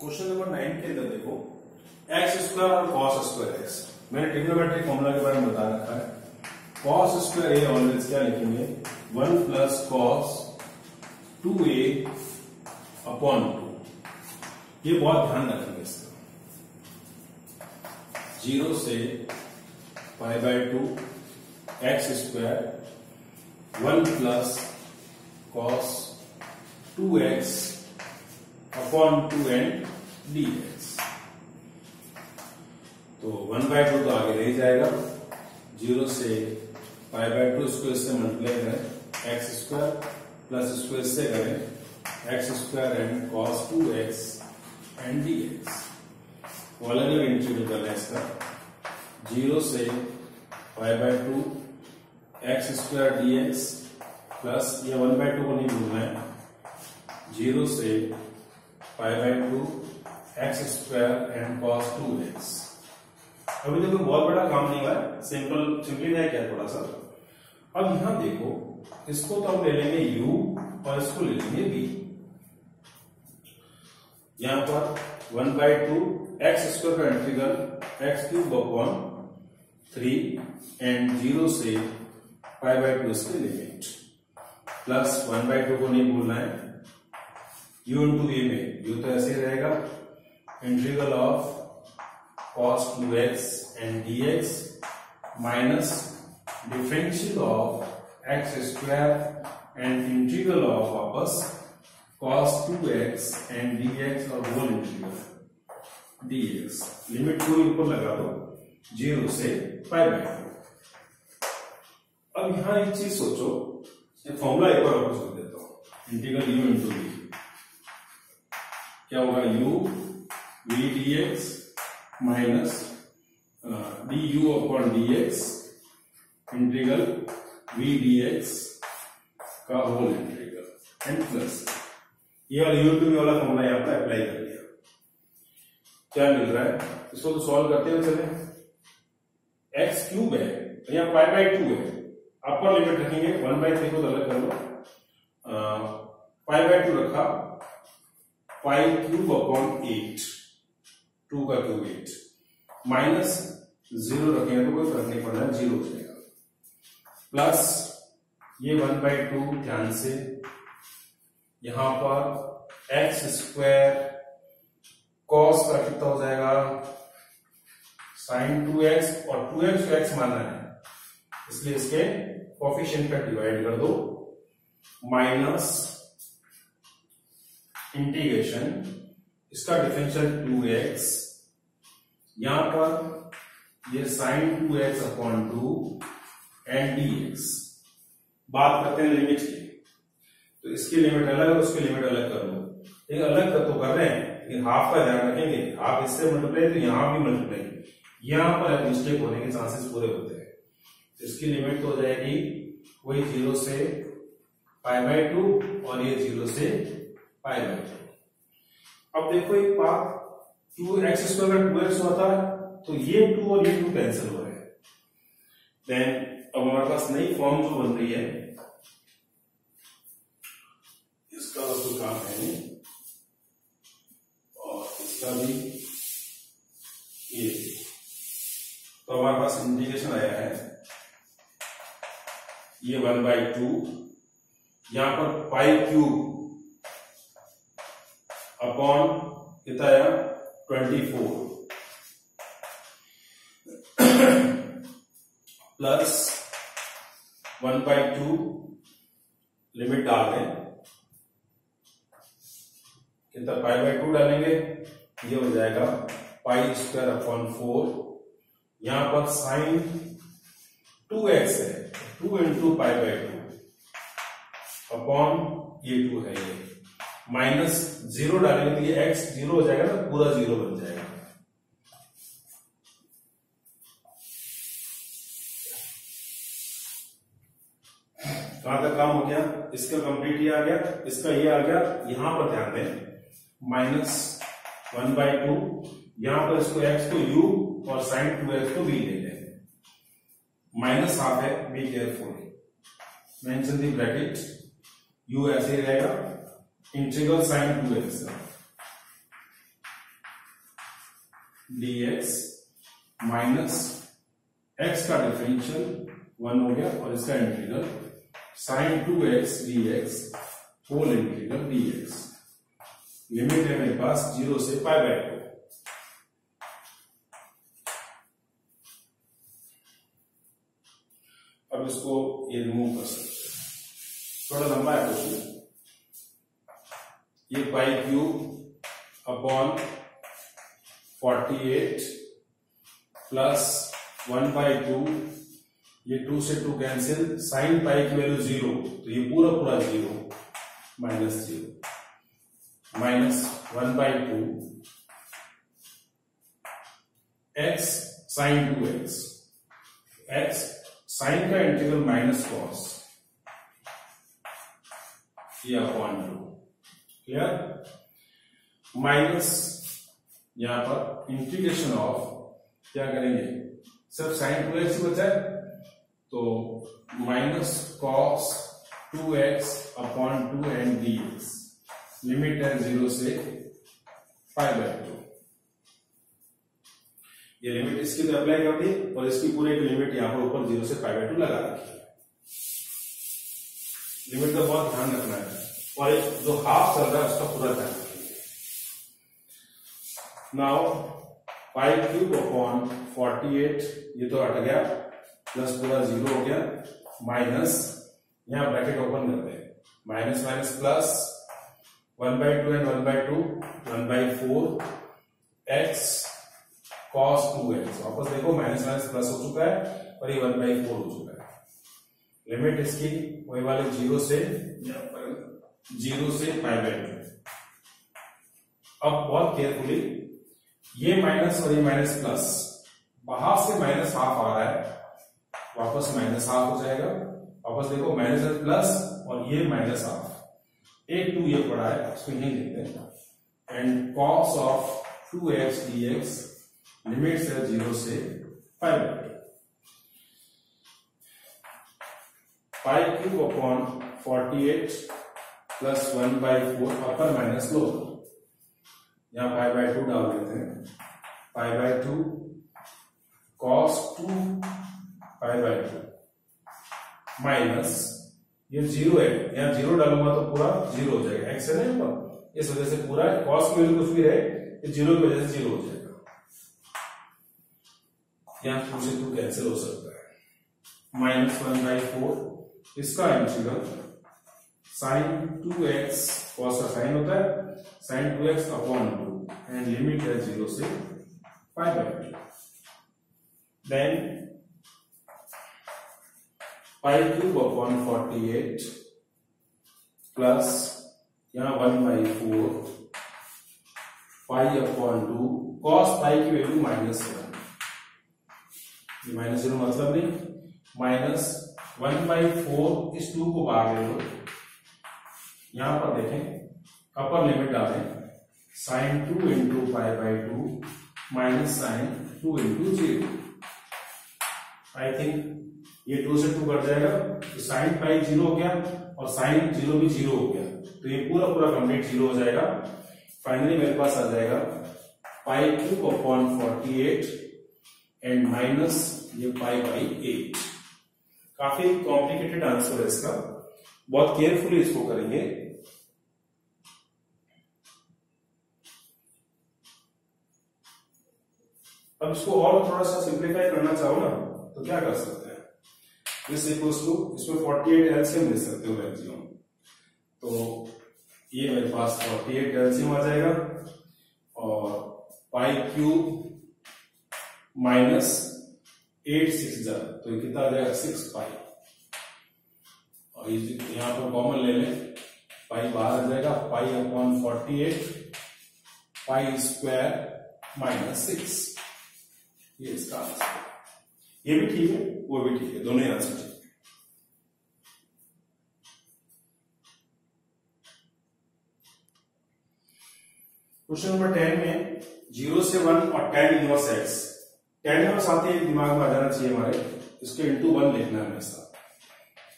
Question number nine के अंदर देखो एक्स स्क्वायर और कॉस स्क्वायर एक्स मैंने ट्रिग्नोमेट्रिक फॉर्मूला के बारे में बता रखा है। कॉस स्क्वायर ए ऑलवेज क्या लिखेंगे? One plus cos two a upon two. ये बहुत ध्यान रखेंगे इसका ज़ीरो से pi by two x square one plus cos two x upon two and d x तो वन बाय टू तो आगे रह जाएगा। ज़ीरो से पाई बाय टू इसको से मल्टीप्लाई करें। एक्स स्क्वायर प्लस इसको इससे करें। X square and cos two x and d x वो अलग अलग इंटीग्रेट करना है इसका। ज़ीरो से pi by two x square d x plus ये वन बाय टू को नहीं भूलना है। ज़ीरो से pi by two x square and cos two x अभी देखो, बहुत बड़ा काम नहीं हुआ है। सिंपल सिंपलीफाई किया थोड़ा सा। अब यहाँ देखो, इसको तो हम ले लेंगे u और इसको ले लेंगे v. यहाँ पर one by two x square का integral x cube upon three and zero से पाई बाय टू इसके limit plus one by two को नहीं भूलना है। U इंटू ए में u तो ऐसे रहेगा integral of cos 2x and dx minus differential of x square and integral of वापस cos 2x and dx और whole integral dx लिमिट पूरी ऊपर लगा दो ज़ीरो से पाई बाय अब यहाँ एक चीज़ सोचो ये फॉर्मूला एक बार वापस लिख देता हूँ इंटीग्रल u इंटू v क्या होगा? U, v dx minus d u upon d x integral v d x का होल इंटीग्रल एंड प्लस ये वाला यू टू वाला फॉर्मूला यहाँ पर अप्लाई कर दिया। क्या मिल रहा है? इसको तो सॉल्व करते हुए चले। एक्स क्यूब है यहाँ पाई बाई टू है। अपर लिमिट रखेंगे वन बाई थ्री को तो अलग कर लो। पाई बाई टू रखा। Pi cube upon eight, two का क्यूब एट, माइनस ज़ीरो रखेंगे तो कोई फ़र्क नहीं पड़ना ज़ीरो प्लस ये वन बाई टू ध्यान से, यहाँ पर एक्स स्क्वायर कॉस का कितना हो जाएगा? साइन टू एक्स, और टू एक्स को एक्स मानना है। इसलिए इसके कॉफिशियंट का डिवाइड कर दो। माइनस इंटीग्रेशन इसका डिफरेंशियल टू एक्स यहाँ पर ये sine two x upon two and d x बात करते हैं लिमिट की। तो इसकी लिमिट अलग है उसकी लिमिट अलग कर लो। एक अलग कर तो कर रहे हैं, लेकिन हाफ़ का ध्यान रखेंगे। हाफ़ इससे मल्टीप्लाई तो यहाँ भी मल्टीप्लाई यहाँ पर मिस्टेक होने के चांसेस पूरे होते हैं। तो इसकी लिमिट तो हो जाएगी, वही ज़ीरो से पाई बाय टू और ये ज़ीरो से पाई बाय टू अब देखो एक बात टू एक्स स्क्वायर का टू एक्स होता है तो ये टू और ये टू कैंसिल हो रहे हैं। देन अब हमारे पास नई फॉर्म जो बन रही है, इसका तो काम है नहीं, और इसका भी ये तो हमारे पास इंटीग्रेशन आया है। ये वन बाई टू यहाँ पर पाई क्यूब अपॉन कितना आया twenty four plus one by two limit डाल दें कितना? पाई बाई टू डालेंगे, ये हो जाएगा पाई स्क्वायर अपॉन फोर यहाँ पर साइन टू एक्स है two into pi by two upon ये टू है ये। माइनस ज़ीरो डालेंगे तो ये एक्स ज़ीरो हो जाएगा ना, पूरा ज़ीरो बन जाएगा। कहाँ तक काम हो गया? इसका कंप्लीट ये आ गया, इसका ये आ गया, यहाँ पर ध्यान दें। माइनस वन बाई टू, यहाँ पर इसको एक्स को यू और साइन टू एक्स को बी ले लें। माइनस हाफ़ है be careful mention the bracket u ऐसे ही रहेगा। Integral sine two x d x minus x का डिफरेंशियल वन हो गया और इसका integral sine two x d x whole integral d x limit है मेरे पास ज़ीरो से पाई बाय टू अब इसको ये रिमूव कर सकते हैं। थोड़ा लंबा है क्वेश्चन। ये pi cube upon forty eight plus one by two, ये टू से टू कैंसिल, साइन पाई की वैल्यू ज़ीरो तो ये पूरा पूरा zero, minus zero, minus one by two x sine two x x sine का इंटीग्रल माइनस कॉस ये upon two. Clear minus यहाँ पर इंटीग्रेशन ऑफ़ क्या करेंगे? सिर्फ़ साइन टू एक्स बचा है। तो minus cos two x upon two and d x limit है ज़ीरो से फाइव बाई टू ये लिमिट इसकी तो अप्लाई कर दी और इसकी पूरे की लिमिट यहाँ पर ऊपर ज़ीरो से फाइव बाई टू लगा रखी है। लिमिट का बहुत ध्यान रखना है। और जो हाफ़ चल रहा है, उसका पूरा ध्यान रखिए now five cube upon forty eight ये तो हट गया प्लस पूरा ज़ीरो हो गया माइनस यहाँ ब्रैकेट ओपन करते हैं minus minus plus one by two and one by two one by four x cos two x वापस देखो माइनस माइनस प्लस हो चुका है, और ये वन बाई फोर हो चुका है। लिमिट इसकी, वही वाले ज़ीरो से ज़ीरो से फाइव बाई टू। अब बहुत केयरफुली ये माइनस और ये माइनस प्लस बाहर से माइनस हाफ़ आ रहा है, वापस माइनस हाफ़ हो जाएगा। वापस देखो माइनस प्लस और ये माइनस हाफ़ एक टू ये पड़ा है, उसको यही लिखते हैं। And cos of two x d x limit है ज़ीरो से five five cube upon forty eight plus one by four upper minus lower यहाँ फाइव बाई टू डाल देते हैं। Five by two cos two five by two minus ये zero है। यहाँ zero डालूँगा तो पूरा ज़ीरो हो जाएगा। एक्स है ना इस वजह से पूरा कॉस की वैल्यू कुछ भी रहे ये ज़ीरो की वजह से ज़ीरो हो जाएगा। यहाँ टू से टू कैंसिल हो सकता है। माइनस वन बाई फोर इसका integral sine two x cos का साइन होता है, sine two x upon two and limit है ज़ीरो से five by two then five cube upon forty eight plus यहाँ one by four five upon two cos five की value minus seven minus zero मतलब नहीं minus one by four इस two को बाहर ले लो यहाँ पर देखें अपर लिमिट डालें sine two into five by two minus sine two into zero I think ये टू से टू कट जाएगा तो साइन पाई ज़ीरो हो गया और साइन ज़ीरो भी ज़ीरो हो गया। तो ये पूरा पूरा कंप्लीट ज़ीरो हो जाएगा। फाइनली मेरे पास आ जाएगा pi cube upon forty eight and minus ये पाई बाई एट काफ़ी कॉम्प्लिकेटेड आंसर है इसका। बहुत केयरफुली इसको करेंगे। अब इसको और थोड़ा सा सिंप्लीफाई करना चाहो ना तो क्या कर सकते हैं? दिस इक्वल्स टू इसमें 48 एलसीएम ले सकते हो मैक्सिमम तो ये मेरे पास 48 एलसीएम आ जाएगा और pi cube minus eight six जा तो ये कितना आ जाएगा? सिक्स पाई और ये यहाँ पर कॉमन ले लें पाई बाहर आ जाएगा pi upon forty eight pi square minus six ये इसका आंसर ये भी ठीक है, वो भी ठीक है, दोनों ही आंसर ठीक क्वेश्चन नंबर टेन में ज़ीरो से वन और tan inverse x. Tan inverse आते ही दिमाग में आ जाना चाहिए हमारे, इसको इंटू वन लिखना है हमेशा।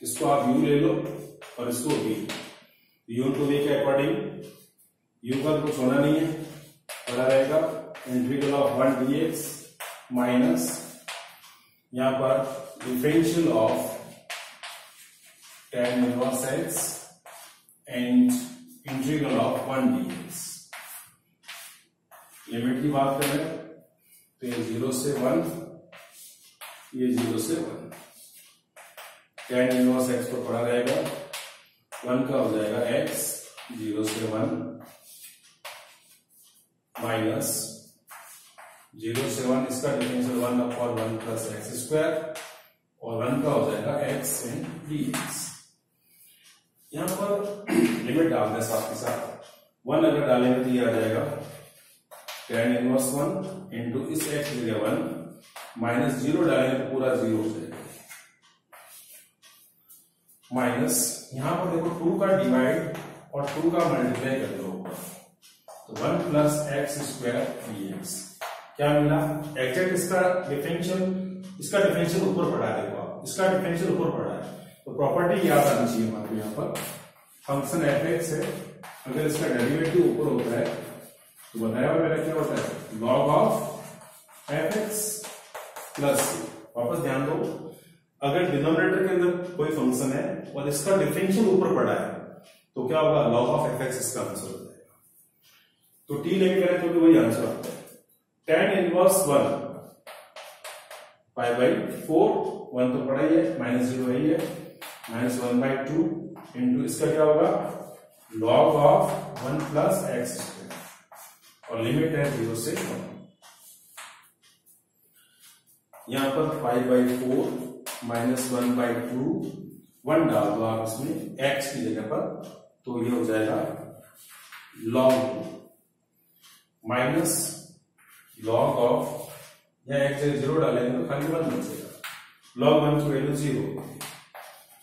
इसको आप यू ले लो और इसको वी यू टू वी के अकॉर्डिंग यू का कुछ होना नहीं है पड़ा रहेगा integral of one d x minus यहाँ पर differential of tan inverse x and integral of 1 dx. Limit की बात करें तो ये ज़ीरो से वन ये ज़ीरो से वन टेन इनवर्स एक्स को पढ़ा रहेगा वन का हो जाएगा एक्स ज़ीरो से वन माइनस ज़ीरो से वन इसका differential one upon one plus x square और वन का हो जाएगा एक्स इन डी एक्स यहाँ पर लिमिट डालते हैं साथ के साथ। वन अगर डालेंगे तो ये आ जाएगा टेन इनवर्स वन इंटू इस एक्स जगह वन माइनस ज़ीरो डालेंगे तो पूरा ज़ीरो हो जाएगा। माइनस यहाँ पर देखो टू का डिवाइड और टू का मल्टीप्लाई कर दो। तो one plus x square d x क्या मिला? एग्जैक्ट इसका डिफरेंशियल इसका डिफरेंशियल ऊपर पड़ा है देखो आप। इसका डिफरेंशियल ऊपर पड़ा है। तो प्रॉपर्टी याद आनी चाहिए हमारे यहाँ पर। फ़ंक्शन एफ़ एक्स है। अगर इसका डेरिवेटिव ऊपर होता है तो बताया हुआ मेरा क्या होता है? Log of f x plus वापस ध्यान दो। अगर डिनोमिनेटर के अंदर कोई फ़ंक्शन है और इसका डिफरेंशियल ऊपर पड़ा है तो क्या होगा? लॉग ऑफ़ एफ़ एक्स इसका आंसर हो जाएगा। तो टी लेके करें तो भी वही आंसर आता है। Tan inverse one five by four one तो पड़ा ही है minus zero he minus one by two into इसका क्या होगा? Log of one plus x और लिमिट है ज़ीरो से वन यहाँ पर five by four minus one by two one डाल दो आप इसमें एक्स की जगह पर तो ये हो जाएगा लॉग माइनस लॉग ऑफ़ या एक्स ज़ीरो डालेंगे तो खाली वन बचेगा लॉग वन की वैल्यू ज़ीरो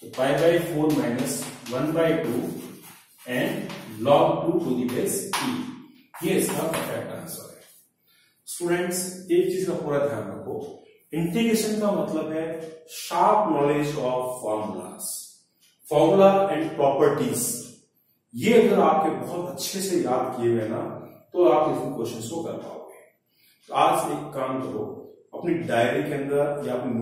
तो five by four minus one by two and log two to the base e ये इसका परफेक्ट आंसर है। स्टूडेंट्स एक चीज़ का पूरा ध्यान रखो। इंटीग्रेशन का मतलब है sharp knowledge of formulas formula and properties ये अगर आपके बहुत अच्छे से याद किए हुए ना तो आप इस क्वेश्चन को कर पाओगे। आज एक काम करो अपनी डायरी के अंदर या अपनी